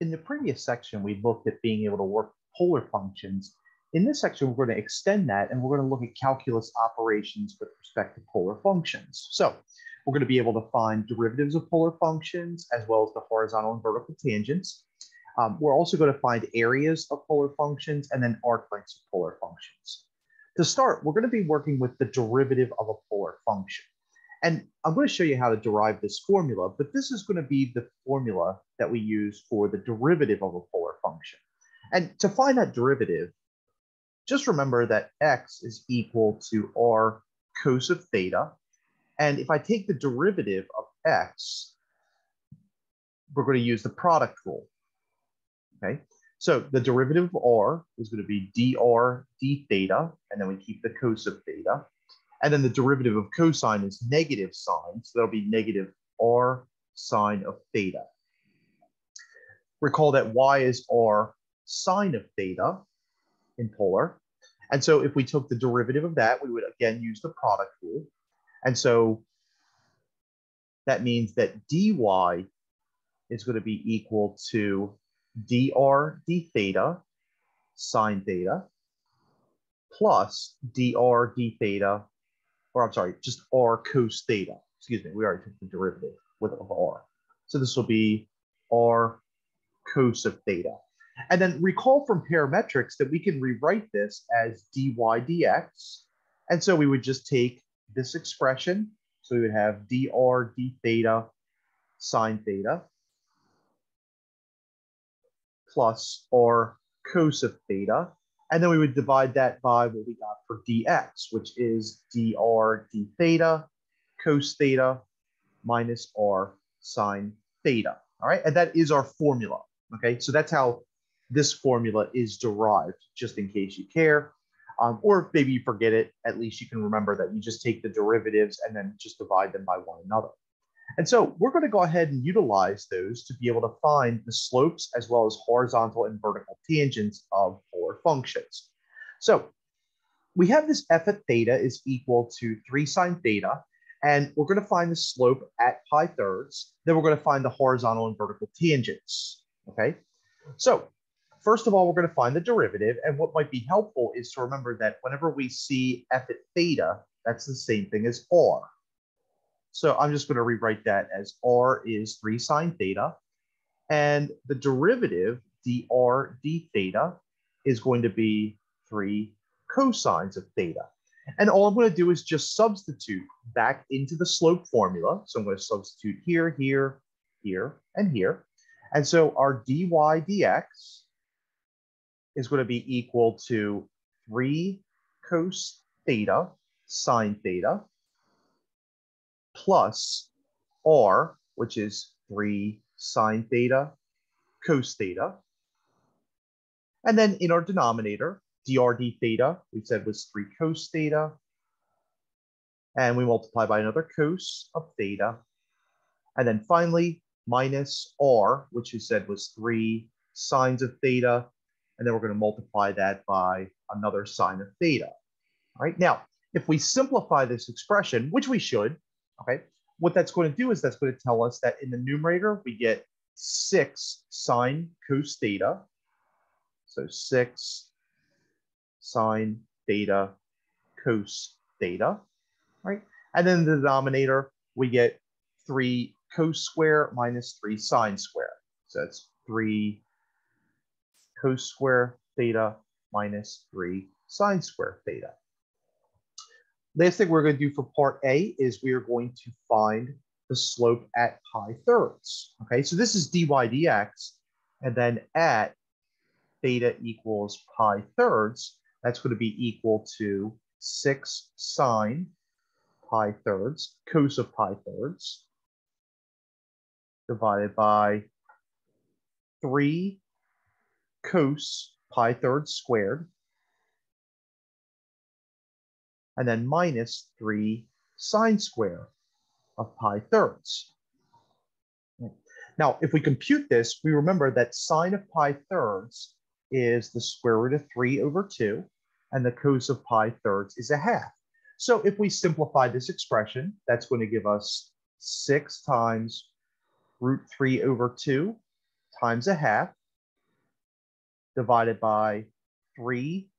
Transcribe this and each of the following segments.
in the previous section, we looked at being able to work polar functions. In this section, we're going to extend that and we're going to look at calculus operations with respect to polar functions. So we're going to be able to find derivatives of polar functions as well as the horizontal and vertical tangents. Um, we're also going to find areas of polar functions and then arc lengths of polar functions. To start, we're going to be working with the derivative of a polar function. And I'm going to show you how to derive this formula, but this is going to be the formula that we use for the derivative of a polar function. And to find that derivative, just remember that x is equal to r cos of theta. And if I take the derivative of x, we're going to use the product rule. Okay, so the derivative of r is going to be dr d theta, and then we keep the cos of theta. And then the derivative of cosine is negative sine. So that'll be negative r sine of theta. Recall that y is r sine of theta in polar. And so if we took the derivative of that, we would again use the product rule. And so that means that dy is going to be equal to dr d theta sine theta plus dr d theta or I'm sorry, just r cos theta. Excuse me, we already took the derivative with of r. So this will be r cos of theta. And then recall from parametrics that we can rewrite this as dy dx. And so we would just take this expression. So we would have dr d theta sine theta plus r cos of theta and then we would divide that by what we got for dx, which is dr d theta cos theta minus r sine theta. All right, and that is our formula. Okay, so that's how this formula is derived, just in case you care. Um, or maybe you forget it, at least you can remember that you just take the derivatives and then just divide them by one another. And so we're going to go ahead and utilize those to be able to find the slopes as well as horizontal and vertical tangents of polar functions. So we have this f at theta is equal to 3 sine theta, and we're going to find the slope at pi thirds. Then we're going to find the horizontal and vertical tangents. Okay, so first of all, we're going to find the derivative. And what might be helpful is to remember that whenever we see f at theta, that's the same thing as r. So I'm just going to rewrite that as r is 3 sine theta. And the derivative, dr d theta, is going to be 3 cosines of theta. And all I'm going to do is just substitute back into the slope formula. So I'm going to substitute here, here, here, and here. And so our dy dx is going to be equal to 3 cos theta sine theta plus r, which is 3 sine theta cos theta. And then in our denominator, dr d theta, we said was 3 cos theta. And we multiply by another cos of theta. And then finally, minus r, which we said was 3 sines of theta. And then we're going to multiply that by another sine of theta. All right, now, if we simplify this expression, which we should, Okay, what that's going to do is that's going to tell us that in the numerator, we get 6 sine cos theta. So 6 sine theta cos theta, right? And then the denominator, we get 3 cos square minus 3 sine square. So that's 3 cos square theta minus 3 sine square theta. Last thing we're going to do for part A is we are going to find the slope at pi thirds. Okay, so this is dy dx, and then at theta equals pi thirds, that's going to be equal to 6 sine pi thirds, cos of pi thirds, divided by 3 cos pi thirds squared, and then minus 3 sine square of pi thirds. Now, if we compute this, we remember that sine of pi thirds is the square root of 3 over 2, and the cos of pi thirds is a half. So if we simplify this expression, that's going to give us 6 times root 3 over 2 times a half divided by 3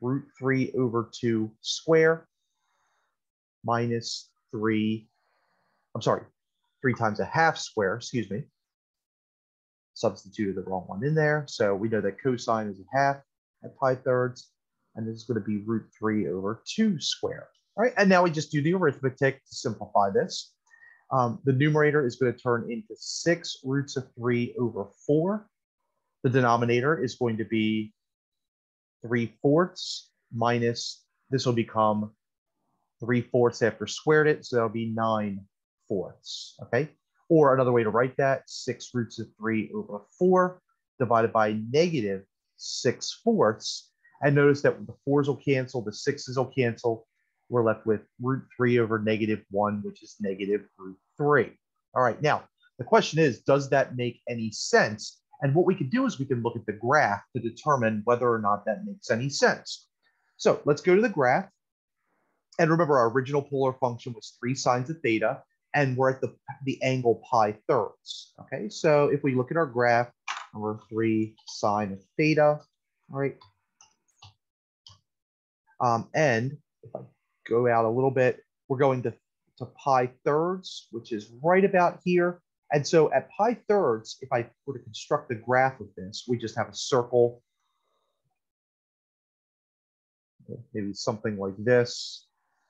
root 3 over 2 square minus 3, I'm sorry, 3 times a half square, excuse me. Substituted the wrong one in there. So we know that cosine is a half at pi thirds, and this is going to be root 3 over 2 square. All right, and now we just do the arithmetic to simplify this. Um, the numerator is going to turn into 6 roots of 3 over 4. The denominator is going to be 3 fourths minus, this will become 3 fourths after squared it, so that'll be 9 fourths, okay? Or another way to write that, 6 roots of 3 over 4 divided by negative 6 fourths. And notice that the 4s will cancel, the 6s will cancel. We're left with root 3 over negative 1, which is negative root 3. All right, now the question is, does that make any sense? And what we can do is we can look at the graph to determine whether or not that makes any sense. So let's go to the graph. And remember, our original polar function was 3 sines of theta, and we're at the, the angle pi thirds. Okay, so if we look at our graph, we're 3 sine of theta, all right? Um, and if I go out a little bit, we're going to, to pi thirds, which is right about here. And so at pi thirds, if I were to construct the graph of this, we just have a circle, maybe something like this.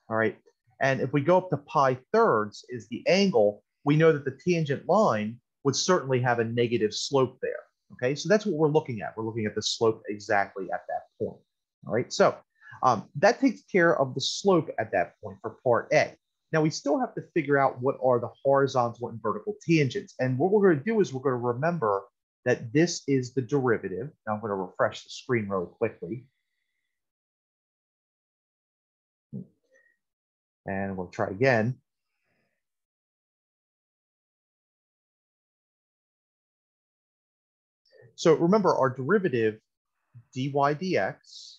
All right. And if we go up to pi thirds is the angle, we know that the tangent line would certainly have a negative slope there. Okay, so that's what we're looking at. We're looking at the slope exactly at that point. All right, so um, that takes care of the slope at that point for part A. Now we still have to figure out what are the horizontal and vertical tangents. And what we're going to do is we're going to remember that this is the derivative. Now I'm going to refresh the screen really quickly. And we'll try again. So remember our derivative dy dx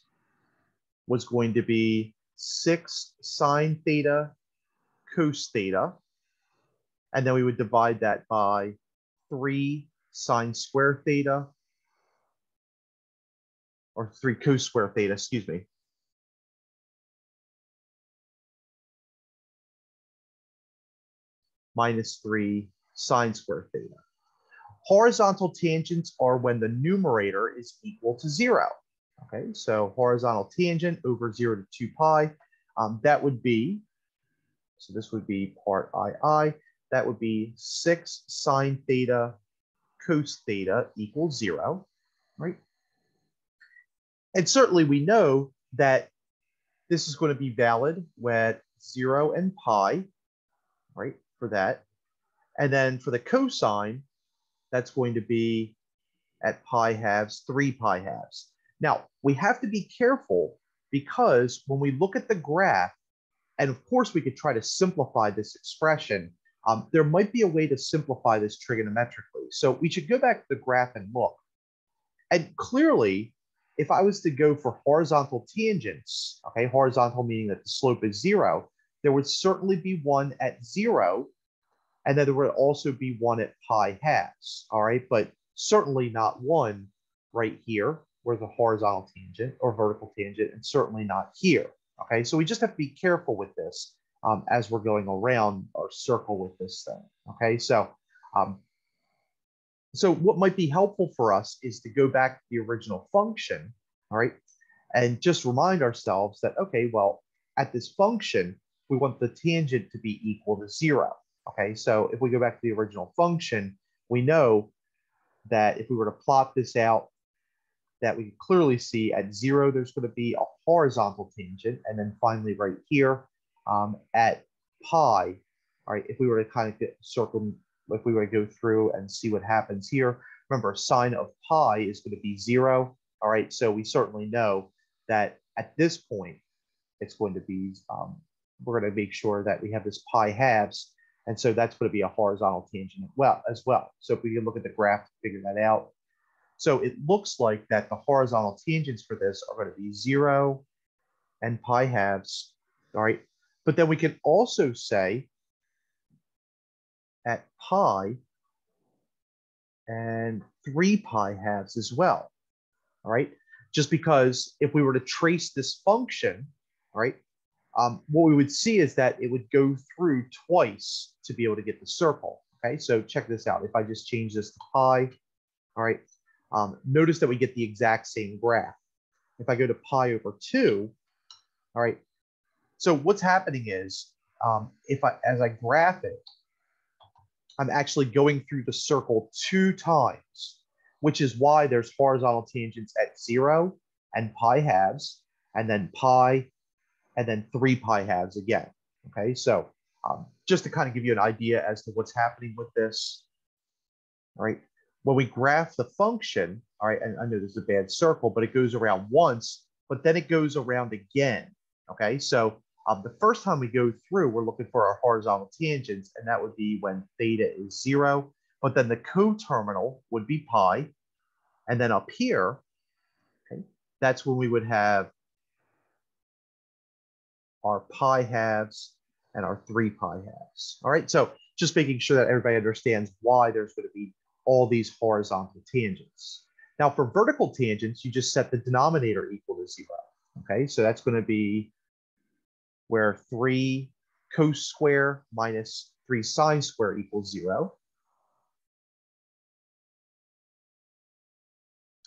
was going to be 6 sine theta cos theta. And then we would divide that by 3 sine square theta, or 3 cos square theta, excuse me. Minus 3 sine square theta. Horizontal tangents are when the numerator is equal to 0. Okay, so horizontal tangent over 0 to 2 pi, um, that would be so this would be part II. That would be 6 sine theta cos theta equals 0, right? And certainly we know that this is going to be valid with 0 and pi, right, for that. And then for the cosine, that's going to be at pi halves, 3 pi halves. Now, we have to be careful because when we look at the graph, and of course, we could try to simplify this expression. Um, there might be a way to simplify this trigonometrically. So we should go back to the graph and look. And clearly, if I was to go for horizontal tangents, okay, horizontal meaning that the slope is zero, there would certainly be one at zero, and then there would also be one at pi halves, all right? But certainly not one right here where the horizontal tangent or vertical tangent, and certainly not here. Okay, so we just have to be careful with this um, as we're going around our circle with this thing. Okay, so um, so what might be helpful for us is to go back to the original function, all right, and just remind ourselves that, okay, well, at this function, we want the tangent to be equal to zero. Okay, so if we go back to the original function, we know that if we were to plot this out that we can clearly see at zero, there's going to be a horizontal tangent. And then finally right here um, at pi, all right, if we were to kind of get circle, if we were to go through and see what happens here, remember sine of pi is going to be zero. All right, so we certainly know that at this point, it's going to be, um, we're going to make sure that we have this pi halves. And so that's going to be a horizontal tangent well as well. So if we can look at the graph to figure that out, so it looks like that the horizontal tangents for this are going to be zero and pi halves, all right? But then we can also say at pi and 3 pi halves as well. All right, just because if we were to trace this function, all right, um, what we would see is that it would go through twice to be able to get the circle. Okay, so check this out. If I just change this to pi, all right, um, notice that we get the exact same graph. If I go to pi over 2, all right, so what's happening is um, if I, as I graph it, I'm actually going through the circle two times, which is why there's horizontal tangents at zero and pi halves, and then pi, and then three pi halves again. Okay, so um, just to kind of give you an idea as to what's happening with this, all right, when we graph the function, all right, and I know this is a bad circle, but it goes around once, but then it goes around again. Okay, so um, the first time we go through, we're looking for our horizontal tangents, and that would be when theta is zero. But then the coterminal would be pi. And then up here, okay, that's when we would have our pi halves and our three pi halves. All right, so just making sure that everybody understands why there's going to be all these horizontal tangents. Now for vertical tangents, you just set the denominator equal to zero. Okay, so that's going to be where 3 cos square minus 3 sine square equals 0.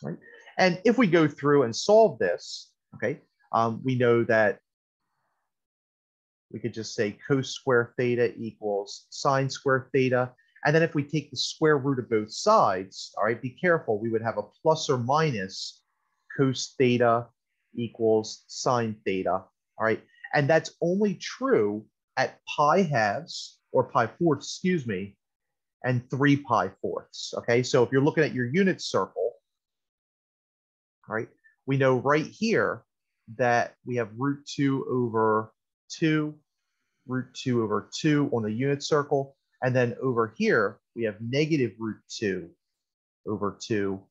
Right? And if we go through and solve this, okay, um, we know that we could just say cos square theta equals sine square theta. And then if we take the square root of both sides, all right, be careful, we would have a plus or minus cos theta equals sine theta, all right? And that's only true at pi halves or pi fourths, excuse me, and three pi fourths. Okay, so if you're looking at your unit circle, all right, we know right here that we have root two over two, root two over two on the unit circle. And then over here, we have negative root two over two,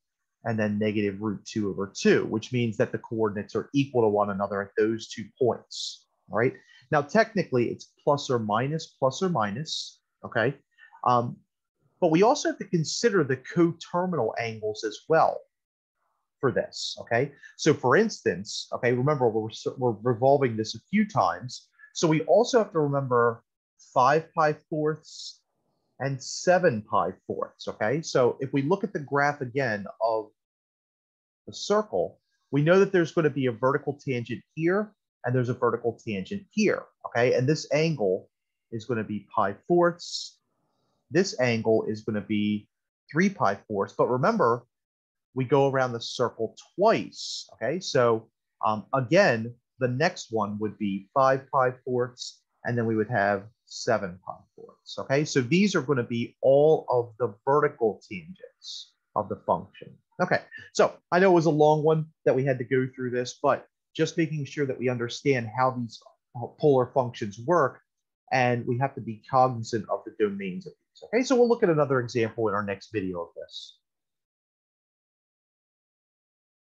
and then negative root two over two, which means that the coordinates are equal to one another at those two points right? Now, technically, it's plus or minus, plus or minus, okay? Um, but we also have to consider the coterminal angles as well for this, okay? So for instance, okay, remember we're, we're revolving this a few times. So we also have to remember five pi fourths and seven pi fourths, okay? So if we look at the graph again of the circle, we know that there's going to be a vertical tangent here and there's a vertical tangent here, okay? And this angle is going to be pi fourths. This angle is going to be 3 pi fourths. But remember, we go around the circle twice, okay? So um, again, the next one would be 5 pi fourths, and then we would have 7 pi fourths, okay? So these are going to be all of the vertical tangents of the function. Okay, so I know it was a long one that we had to go through this, but just making sure that we understand how these polar functions work, and we have to be cognizant of the domains of these. Okay, so we'll look at another example in our next video of this.